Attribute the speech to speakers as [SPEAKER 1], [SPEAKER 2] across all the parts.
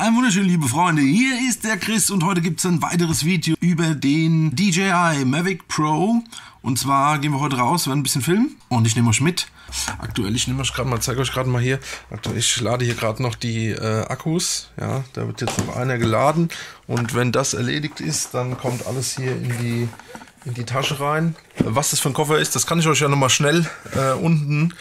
[SPEAKER 1] Ein wunderschön, liebe Freunde, hier ist der Chris und heute gibt es ein weiteres Video über den DJI Mavic Pro. Und zwar gehen wir heute raus, werden ein bisschen filmen und ich nehme euch mit. Aktuell, ich nehme euch gerade mal, zeige euch gerade mal hier. Aktuell, ich lade hier gerade noch die äh, Akkus. Ja, da wird jetzt noch einer geladen und wenn das erledigt ist, dann kommt alles hier in die in die Tasche rein. Was das für ein Koffer ist, das kann ich euch ja nochmal schnell äh, unten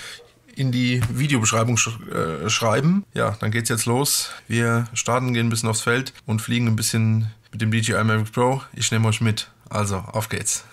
[SPEAKER 1] in die Videobeschreibung sch äh, schreiben. Ja, dann geht's jetzt los. Wir starten, gehen ein bisschen aufs Feld und fliegen ein bisschen mit dem DJI Mavic Pro. Ich nehme euch mit. Also, auf geht's.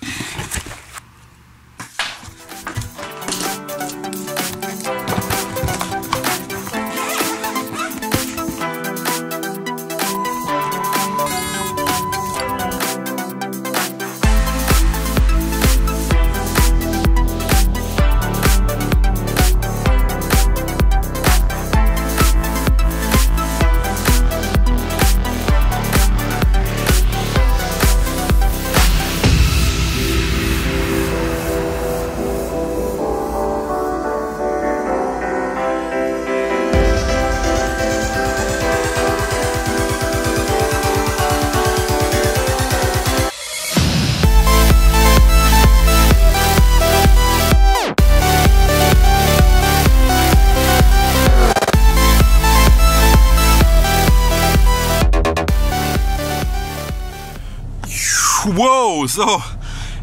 [SPEAKER 1] Wow, so.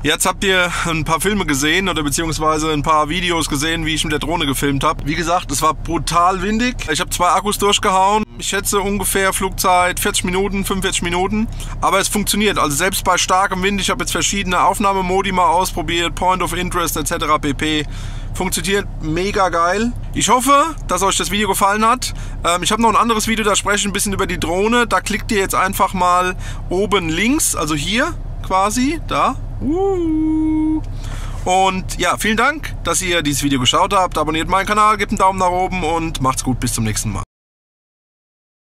[SPEAKER 1] Jetzt habt ihr ein paar Filme gesehen oder beziehungsweise ein paar Videos gesehen, wie ich mit der Drohne gefilmt habe. Wie gesagt, es war brutal windig. Ich habe zwei Akkus durchgehauen. Ich schätze ungefähr Flugzeit 40 Minuten, 45 Minuten. Aber es funktioniert. Also selbst bei starkem Wind. Ich habe jetzt verschiedene Aufnahmemodi mal ausprobiert. Point of Interest etc. pp. Funktioniert mega geil. Ich hoffe, dass euch das Video gefallen hat. Ähm, ich habe noch ein anderes Video, da spreche ich ein bisschen über die Drohne. Da klickt ihr jetzt einfach mal oben links, also hier quasi, da. Und ja, vielen Dank, dass ihr dieses Video geschaut habt. Abonniert meinen Kanal, gebt einen Daumen nach oben und macht's gut. Bis zum nächsten Mal.